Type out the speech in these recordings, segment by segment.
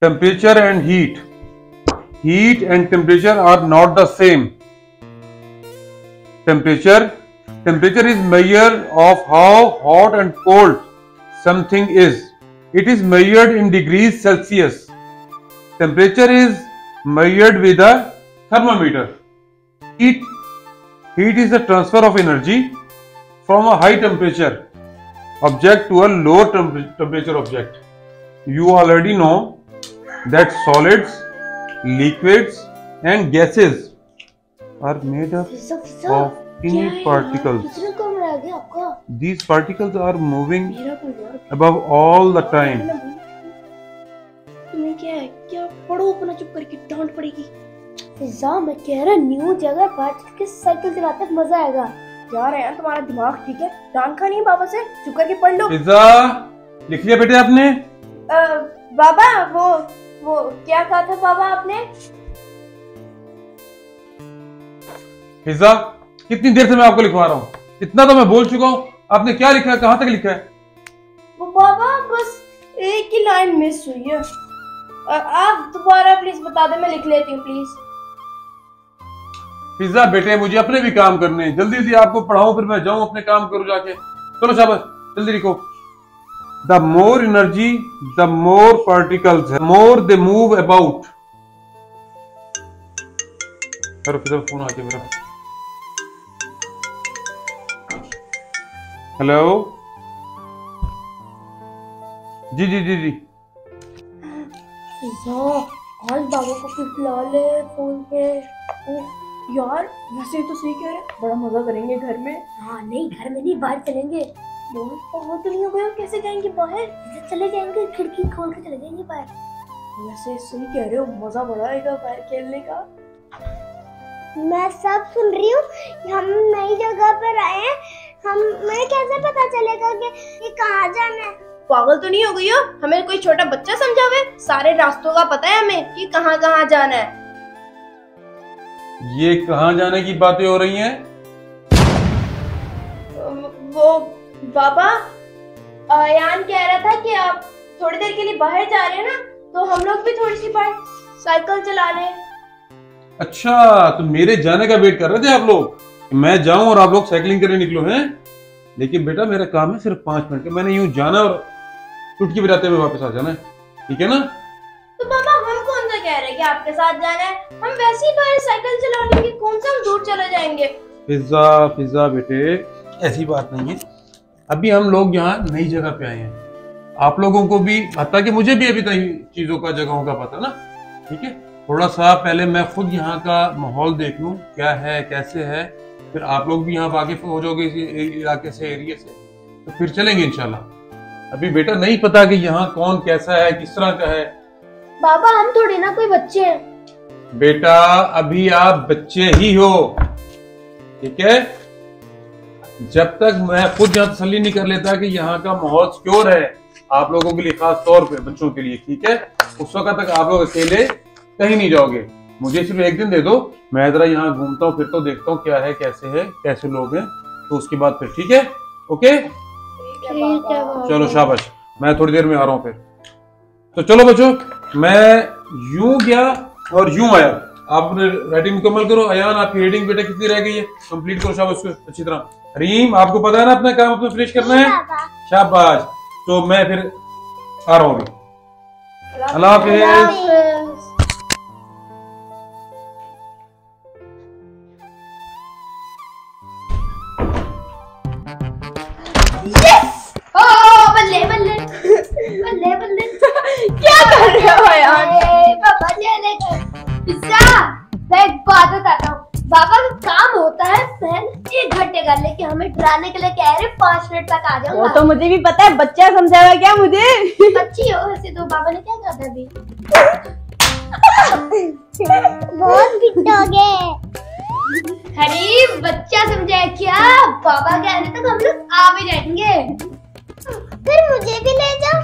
temperature and heat. Heat and temperature are not the same. Temperature temperature is measure of how hot and cold something is. It is measured in degrees Celsius. Temperature is measured with a thermometer. Heat heat is the transfer of energy from a high temperature object to a low temp- temperature object. You already know that solids, liquids, and gases are made up of है particles. These particles are moving above all the time. तुम्हें क्या है? क्या पढ़ो अपना चुप करके डांट पड़ेगी। फिजा मैं कह रहा न्यू जगह के साइकिल चलाते मज़ा आएगा। तुम्हारा दिमाग ठीक है? डांट खानी है बाबा से? चुप करके पढ़ लो। लिख लिया बेटे आपने? अ, बाबा वो वो क्या कहा था बाबा आपने? पिज्जा कितनी देर से मैं आपको लिखवा रहा हूँ? इतना तो मैं बोल चुका हूँ। आपने क्या लिखा है? कहाँ तक लिखा है? वो बाबा बस एक ही लाइन मिस हुई है। आप दोबारा प्लीज़ बता दे मैं लिख लेती हूँ प्लीज़ पिज्जा बेटे मुझे अपने भी काम करने हैं। जल्दी जल्दी आपको पढ़ाऊं फिर मैं जाऊँ अपने काम करूँ जाके। चलो शाबाश जल्दी लिखो। The more energy the more particles more they move about phone आ गया मेरा हेलो जी जी जी जी। आज बाबा को फिर बुला ले फ़ोन पे। यार वैसे तो सही कह रहे बड़ा मज़ा करेंगे घर में। हाँ नहीं घर में नहीं बाहर चलेंगे। बोल पागल तो नहीं हो गए कैसे जाएँगे बाहर? चले जाएँगे खिड़की खोल के चले जाएँगे बाहर। वैसे सही कह रहे हो मज़ा बड़ा आएगा बाहर खेलने का। मैं सब सुन रही हूँ हम नई जगह पर आए हैं। हमें कैसे पता चलेगा कि ये कहाँ जाना है? पागल तो नहीं हो गई हो? हमें कोई छोटा बच्चा समझावे? सारे रास्तों का पता है हमें कि कहाँ कहाँ जाना है। ये कहाँ जाने की बातें हो रही हैं? वो बाबा अयान कह रहा था कि आप थोड़ी देर के लिए बाहर जा रहे हैं ना तो हम लोग भी थोड़ी सी बाहर साइकिल चला रहे हैं अच्छा तो मेरे जाने का वेट कर रहे थे आप लोग मैं जाऊँ और आप लोग साइकिलिंग करने निकलो हैं? लेकिन बेटा मेरा काम है सिर्फ़ पाँच मिनट का। मैंने यूँ जाना और चुटकी बजाते हुए वापस आ जाना है। ठीक है ना? तो बाबा हम कौन सा कह रहे हैं कि आपके साथ जाना है? हम वैसे ही बाहर साइकिल चला लेंगे कौन सा हम दूर चले जाएँगे? पिज्जा पिज्जा बेटे ऐसी बात नहीं है। अभी हम लोग यहाँ नई जगह पे आए हैं। आप लोगों को भी हत्ता कि मुझे भी अभी तक चीज़ों का जगहों का पता ना। ठीक है? थोड़ा सा पहले मैं खुद यहाँ का माहौल देख लूँ क्या है कैसे है। फिर आप लोग भी यहाँ वाकिफ हो जाओगे इस इलाके से एरिया से। तो फिर चलेंगे इनशाला अभी बेटा नहीं पता कि यहाँ कौन कैसा है किस तरह का है। बाबा हम थोड़ी ना कोई बच्चे हैं। बेटा अभी आप बच्चे ही हो। ठीक है? जब तक मैं खुद यहाँ तसली नहीं कर लेता कि यहाँ का माहौल सिक्योर है, आप लोगों के लिए खास तौर पे, बच्चों के लिए, ठीक है? उस वक्त तक आप लोग अकेले कहीं नहीं जाओगे। मुझे सिर्फ़ एक दिन दे दो, मैं जरा यहाँ घूमता हूँ, फिरता तो देखता हूँ क्या है, कैसे है, कैसे लोग हैं तो उसके बाद फिर, ठीक है? ओके। चलो, शाबाश। मैं थोड़ी देर में आ रहा हूँ फिर। तो चलो बच्चों, मैं यूँ गया और यूँ आया। आप अपने राइटिंग मुकम्मल करो। अयान आपकी रीडिंग बेटा कितनी रह गई है? कंप्लीट करो शाबाश उसको अच्छी तरह। रीम आपको पता है ना अपना काम अपने फिनिश करना है? शाबाश। तो मैं फिर आ रहा हूँ अभी। अल्लाह हाफिज। वो तो मुझे भी पता है बच्चा समझाएगा क्या मुझे? अच्छी हो वैसे तो बाबा ने क्या कहा था अभी? बहुत पिटोगे अरे बच्चा समझाया क्या? बाबा के आने तक हम लोग आ भी जाएँगे। फिर मुझे भी ले जाओ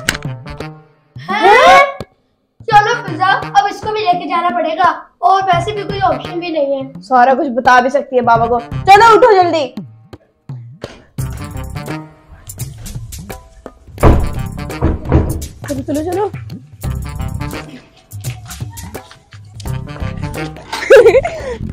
हैं? चलो पिज्जा अब इसको भी लेके जाना पड़ेगा। और वैसे भी कोई ऑप्शन भी नहीं है। सारा कुछ बता भी सकती है बाबा को। चलो उठो जल्दी। capítulo yo no.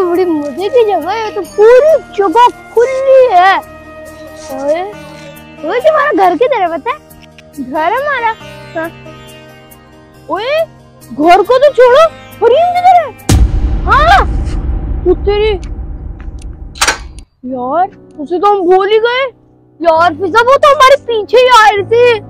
बड़ी मज़े की जगह है तो पूरी जगह खुली है। ओए ओए तुम्हारा घर किधर है, पता है? घर हमारा। हाँ। ओए, घर को तो छोड़ो हरीम किधर है? हाँ तू यार, उसे तो हम भूल ही गए। यार फिजा वो तो हमारे पीछे ही आ रही थी।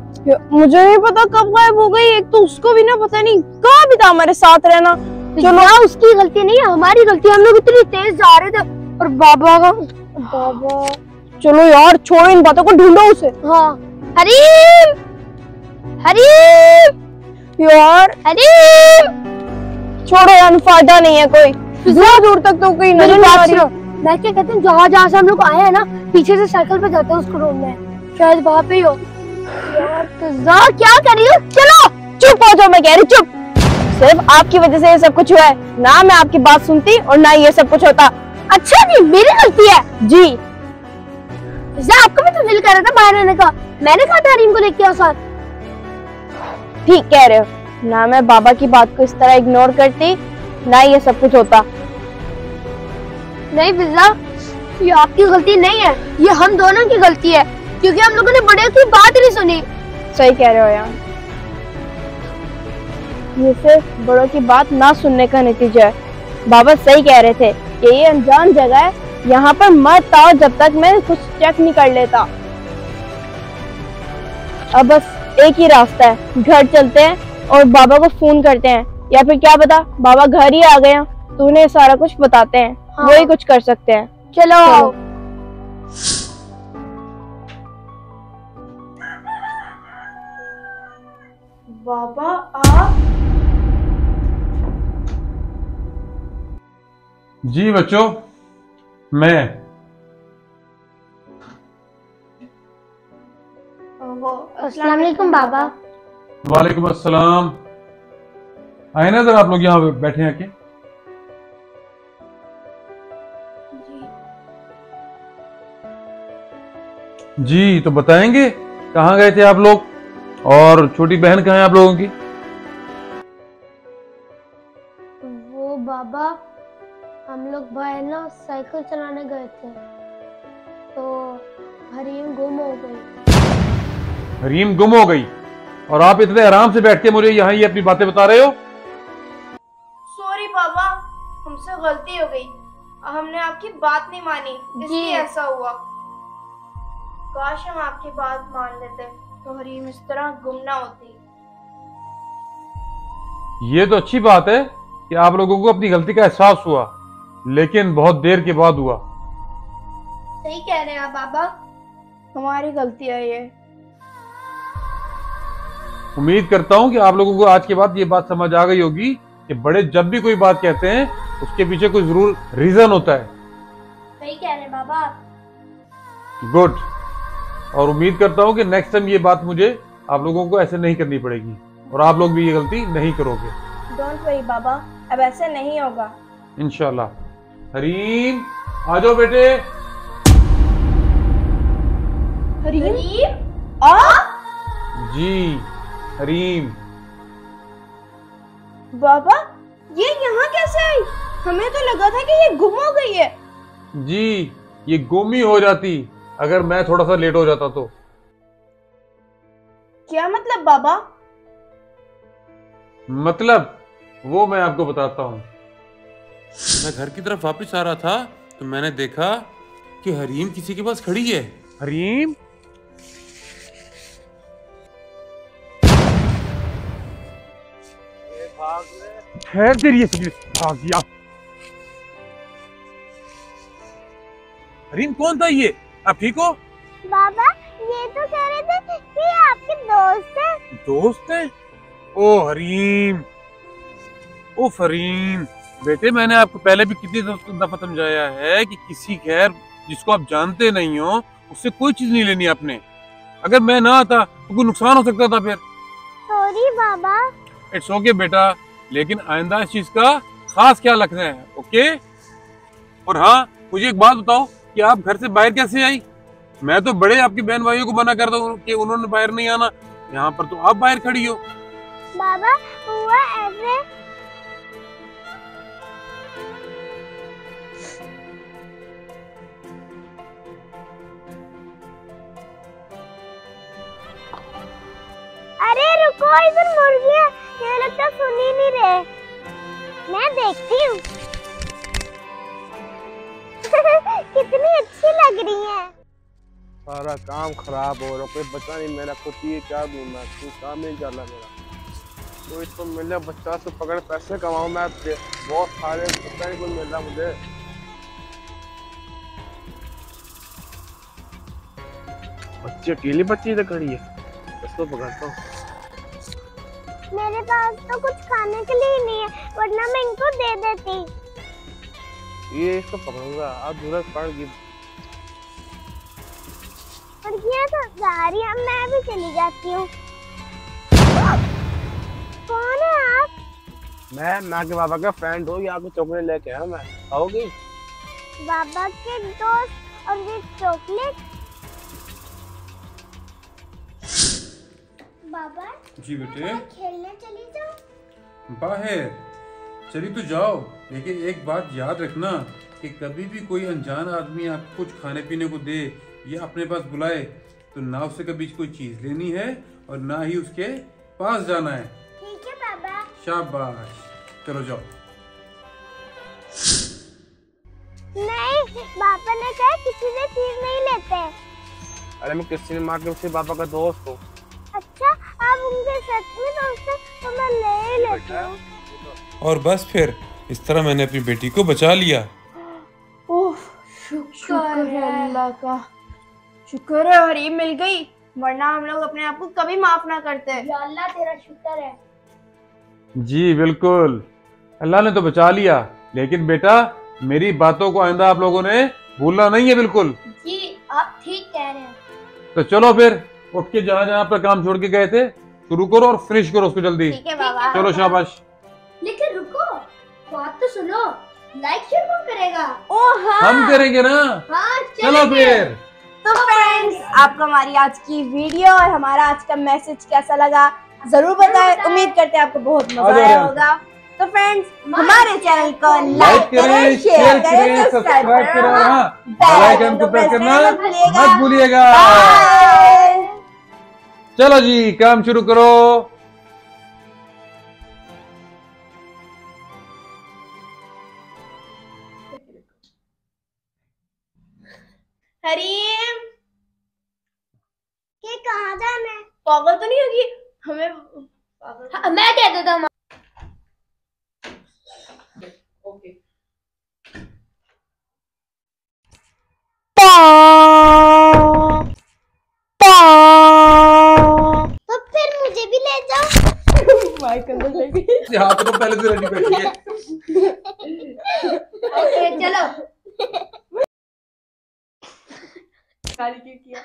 मुझे नहीं पता कब गायब हो गई, एक तो उसको भी ना पता नहीं, कहाँ भी था हमारे साथ रहना। चलो उसकी गलती नहीं है हमारी गलती हम लोग इतनी तेज जा रहे थे। और बाबा का बाबा। चलो यार छोड़ो इन बातों को ढूंढो उसे। हाँ। हरीम! हरीम! यार। हरीम! छोड़ो यार फ़ायदा नहीं है कोई। दूर दूर तक तो कोई नज़र नहीं आ रही। मैं क्या कहती हूँ जहाँ जहाँ से हम लोग आए हैं ना पीछे से साइकिल पे जाते हैं उसको ढूँढने शायद वहाँ पे ही हो। यार फिजा क्या कर रही हो? चलो! चुप हो जाओ मैं कह रही चुप। सिर्फ़ आपकी वजह से ये सब कुछ हुआ है। ना मैं आपकी बात सुनती और ना ये सब कुछ होता। अच्छा जी मेरी गलती है? जी। आपको भी तो दिल कर रहा था बाहर रहने का। मैंने कहा था हरीम को लेके आओ साथ। ठीक कह रहे हो। ना मैं बाबा की बात को इस तरह इग्नोर करती ना ये सब कुछ होता। नहीं फिजा ये आपकी गलती नहीं है। ये हम दोनों की गलती है। क्योंकि हम लोगों ने बड़े की बात नहीं सुनी। सही कह रहे हो यार। ये सिर्फ़ बड़ों की बात ना सुनने का नतीजा है। बाबा सही कह रहे थे कि ये अनजान जगह है। यहाँ पर मत आओ जब तक मैं कुछ चेक नहीं कर लेता। अब बस एक ही रास्ता है घर चलते हैं और बाबा को फ़ोन करते हैं। या फिर क्या पता बाबा घर ही आ गए हैं, तो उन्हें सारा कुछ बताते हैं। हाँ। वही कुछ कर सकते हैं। चलो चलो। बाबा आप जी बच्चों मैं। अस्सलाम बाबा। वालेकुम अस्सलाम। आए ना जरा आप लोग यहाँ बैठे हैं आके जी तो बताएँगे कहाँ गए थे आप लोग? और छोटी बहन कहाँ है आप लोगों की? वो बाबा हम लोग भाई ना साइकिल चलाने गए थे। तो हरीम गुम हो गई। हरीम गुम हो गई। और आप इतने आराम से बैठ के मुझे यहाँ ये अपनी बातें बता रहे हो? सॉरी बाबा हमसे गलती हो गई। हमने आपकी बात नहीं मानी इसलिए ऐसा हुआ। काश हम आपकी बात मान लेते तो हरीम इस तरह गुम ना होती। ये तो अच्छी बात है कि आप लोगों को अपनी गलती का एहसास हुआ। लेकिन बहुत देर के बाद हुआ। सही कह रहे हैं आप बाबा। हमारी गलती है ये। उम्मीद करता हूँ कि आप लोगों को आज के बाद ये बात समझ आ गई होगी कि बड़े जब भी कोई बात कहते हैं उसके पीछे कोई ज़रूर रीजन होता है। सही कह रहे हैं बाबा। गुड और उम्मीद करता हूँ कि नेक्स्ट टाइम ये बात मुझे आप लोगों को ऐसे नहीं करनी पड़ेगी। और आप लोग भी ये गलती नहीं करोगे। डोंट वरी बाबा। अब ऐसे नहीं होगा। इनशाला हरीम आ जाओ बेटे। हरीम हरीम आप जी हरीम बाबा ये यहाँ कैसे आई? हमें तो लगा था कि ये गुम हो गई है। जी ये गुम ही हो जाती अगर मैं थोड़ा सा लेट हो जाता तो। क्या मतलब बाबा? मतलब वो मैं आपको बताता हूँ। मैं घर की तरफ़ वापस आ रहा था तो मैंने देखा कि हरीम किसी के पास खड़ी है। हरीम तेरी ये भाग गया हरीम कौन था ये? आप ठीक हो? बाबा ये तो कह रहे थे कि आपके दोस्त हैं। दोस्त है? ओ हरीम ओ फरीम बेटे मैंने आपको पहले भी कितनी दफ़ा समझाया है कि किसी खैर जिसको आप जानते नहीं हो उससे कोई चीज़ नहीं लेनी आपने। अगर मैं ना आता तो कोई नुकसान हो सकता था फिर। Sorry Baba. इट्स ओके बेटा लेकिन आइंदा इस चीज़ का खास ख्याल रखना है ओके और हाँ मुझे एक बात बताओ कि आप घर से बाहर कैसे आई? मैं तो बड़े आपके बहन भाइयों को मना करता हूँ कि उन्होंने बाहर नहीं आना। यहाँ पर तो आप बाहर खड़ी हो। बाबा हुआ ऐसे रुको इधर मुर्गियाँ ये लगता सुन ही नहीं रहे। मैं देखती हूँ। कितनी अच्छी लग रही है। सारा काम खराब हो रहा कोई बच्चा नहीं मेरा। खुद ही क्या दूँ मैं। तू काम नहीं चला मेरा। तो इसको मिले बच्चा से पकड़ पैसे कमाऊं मैं आपके बहुत सारे पता नहीं कोई मिल रहा मुझे। बच्ची अकेली बच्ची इधर खड़ी है। इसको पकड़ता हूँ। मेरे पास तो कुछ खाने के लिए ही नहीं है वरना मैं इनको दे देती। ये इसको पकड़ूँगा आप दूर पड़ गई। मुर्गियाँ तो जा रही हैं मैं भी चली जाती हूँ। कौन है आप? मैं माँ के बाबा का फ्रेंड हूँ यहाँ को चॉकलेट लेके आया मैं। आओगी बाबा के दोस्त और ये चॉकलेट? बाबा जी बेटे। खेलने चली जाओ बाहर। चली तो जाओ लेकिन एक बात याद रखना कि कभी भी कोई अनजान आदमी आपको कुछ खाने पीने को दे या अपने पास बुलाए तो ना उससे कभी कोई चीज़ लेनी है और ना ही उसके पास जाना है। ठीक है बाबा। शाबाश। चलो जाओ। नहीं पापा ने कहा किसी से चीज़ नहीं लेते। अरे मैं किसी ने माँ के पापा का दोस्त हूँ। अच्छा उनके में तो मैं ले हूँ और बस फिर इस तरह मैंने अपनी बेटी को बचा लिया। शुक्र है। अल्लाह का। शुक्र है हरी मिल गई वरना हम लोग अपने आप को कभी माफ़ ना करते। अल्लाह तेरा शुक्र है। जी बिल्कुल। अल्लाह ने तो बचा लिया लेकिन बेटा मेरी बातों को आइंदा आप लोगों ने भूलना नहीं है बिल्कुल। जी आप ठीक कह रहे हैं। तो चलो फिर उठ के जहाँ जहाँ पर काम छोड़ के गए थे शुरू करो और फिनिश करो उसको जल्दी। ठीक है चलो शाबाश। लेकिन रुको बात तो सुनो। लाइक शेयर कौन करेगा। ओ हाँ। हम करेंगे ना? हाँ चलो फिर। तो फ्रेंड्स आपको हमारी आज की वीडियो और हमारा आज का मैसेज कैसा लगा ज़रूर बताएँ। उम्मीद करते हैं आपको बहुत मज़ा आया होगा। तो फ्रेंड्स हमारे चैनल को लाइक करें शेयर करें सब्सक्राइब करें और हाँ बेल आइकन को प्रेस करना मत भूलिएगा। बाय चलो जी काम शुरू करो। हरीम। ये कहाँ जाना है पागल तो नहीं होगी? हमें हाँ, मैं कह देता हूँ तो फिर मुझे भी ले जाओ माइक अंदर हाथ तो पहले से रेडी बैठी है। ओके चलो। गाली क्यों?